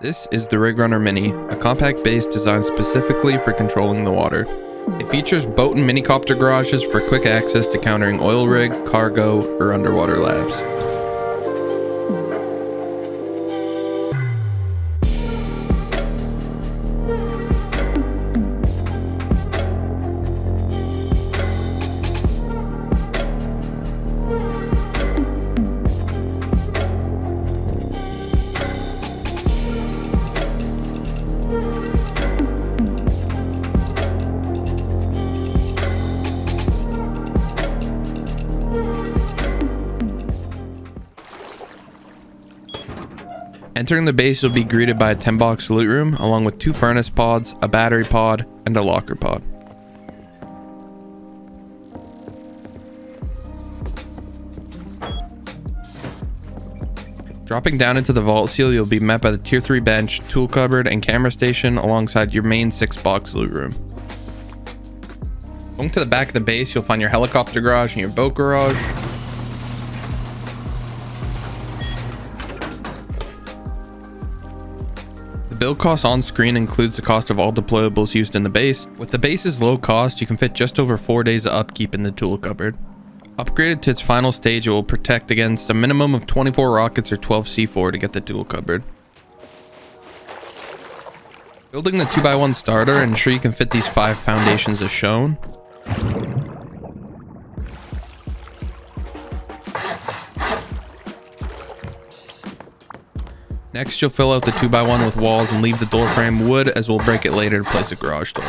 This is the Rig Runner Mini, a compact base designed specifically for controlling the water. It features boat and minicopter garages for quick access to countering oil rig, cargo, or underwater labs. Entering the base, you'll be greeted by a 10 box loot room, along with two furnace pods, a battery pod, and a locker pod. Dropping down into the vault seal, you'll be met by the tier 3 bench, tool cupboard, and camera station alongside your main 6 box loot room. Going to the back of the base, you'll find your helicopter garage and your boat garage. Build cost on screen includes the cost of all deployables used in the base. With the base's low cost, you can fit just over 4 days of upkeep in the tool cupboard. Upgraded to its final stage, it will protect against a minimum of 24 rockets or 12 C4 to get the tool cupboard. Building the 2x1 starter, ensure you can fit these 5 foundations as shown. Next, you'll fill out the 2x1 with walls and leave the door frame wood as we'll break it later to place a garage door.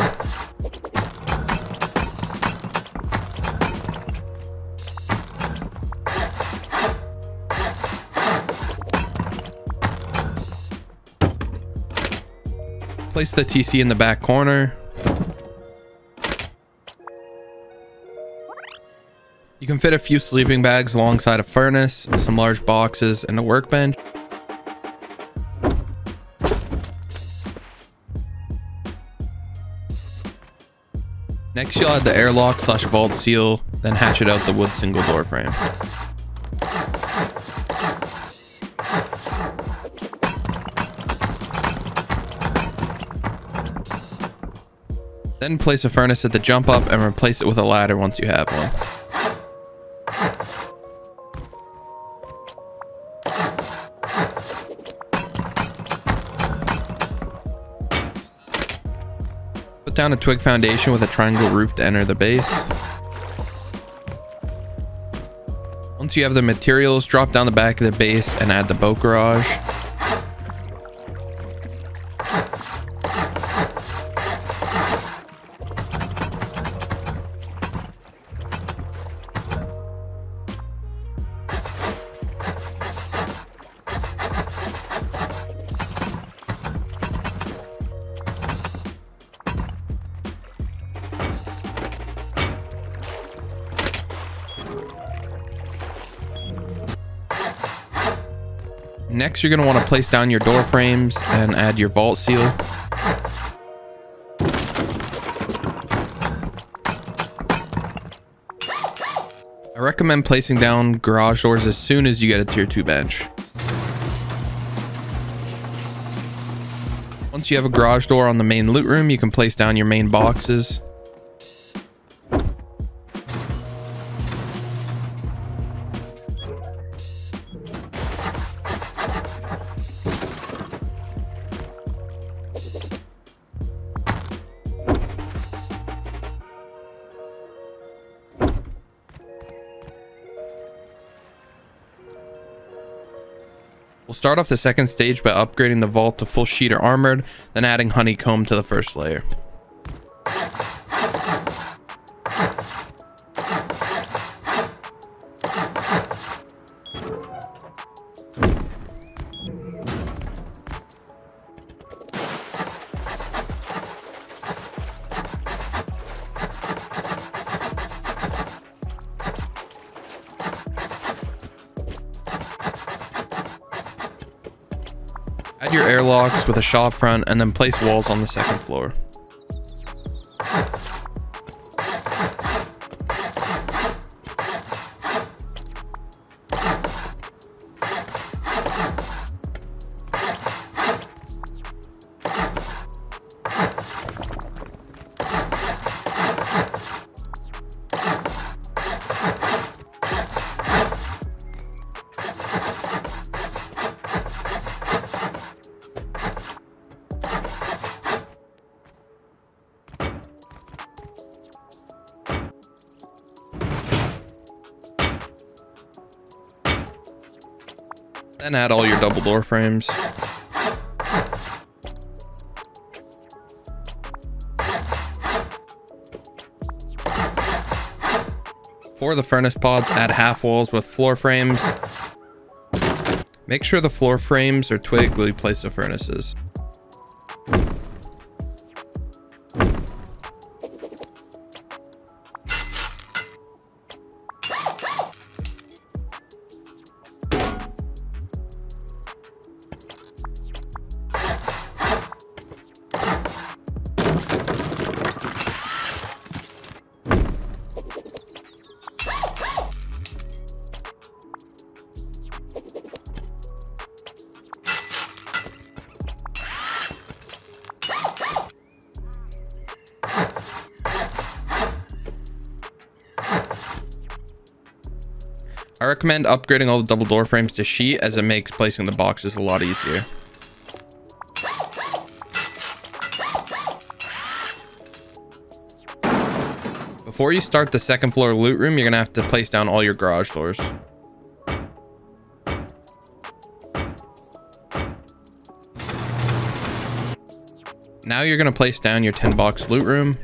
Place the TC in the back corner. You can fit a few sleeping bags alongside a furnace, some large boxes, and a workbench. Next, you'll add the airlock slash vault seal, then hatchet out the wood single door frame. Then place a furnace at the jump up and replace it with a ladder once you have one. Put down a twig foundation with a triangle roof to enter the base. Once you have the materials, drop down the back of the base and add the boat garage. Next, you're going to want to place down your door frames and add your vault seal. I recommend placing down garage doors as soon as you get a tier 2 bench. Once you have a garage door on the main loot room, you can place down your main boxes. We'll start off the second stage by upgrading the vault to full sheet or armored, then adding honeycomb to the first layer. Your airlocks with a shop front and then place walls on the second floor. Then add all your double door frames. For the furnace pods, add half walls with floor frames. Make sure the floor frames are twig will you place the furnaces. I recommend upgrading all the double door frames to sheet as it makes placing the boxes a lot easier. Before you start the second floor loot room, you're going to have to place down all your garage doors. Now you're going to place down your 10 box loot room.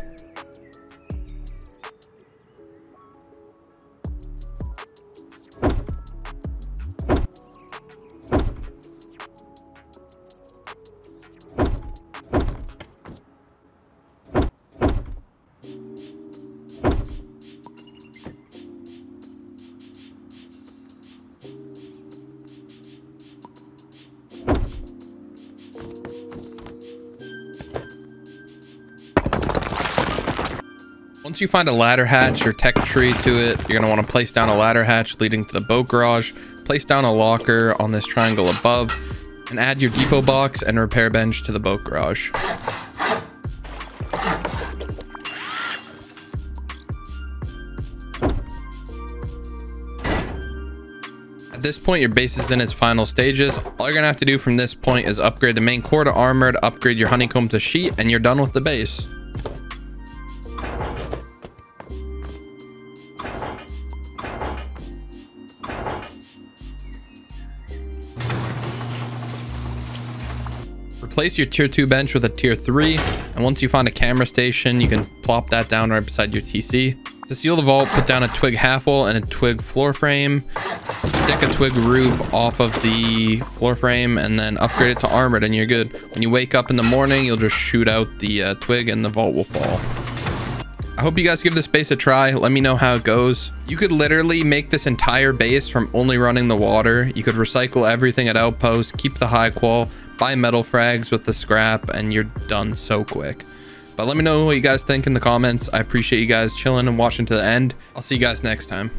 Once you find a ladder hatch or tech tree to it, you're going to want to place down a ladder hatch leading to the boat garage, place down a locker on this triangle above, and add your depot box and repair bench to the boat garage. At this point, your base is in its final stages. All you're gonna have to do from this point is upgrade the main core to armored, upgrade your honeycomb to sheet, and you're done with the base. Replace your tier 2 bench with a tier 3, and once you find a camera station, you can plop that down right beside your TC. To seal the vault, put down a twig half wall and a twig floor frame. Stick a twig roof off of the floor frame and then upgrade it to armored and you're good. When you wake up in the morning, you'll just shoot out the uh, twig and the vault will fall. I hope you guys give this base a try. Let me know how it goes. You could literally make this entire base from only running the water. You could recycle everything at Outpost, keep the high qual, buy metal frags with the scrap, and you're done so quick. But let me know what you guys think in the comments. I appreciate you guys chilling and watching to the end. I'll see you guys next time.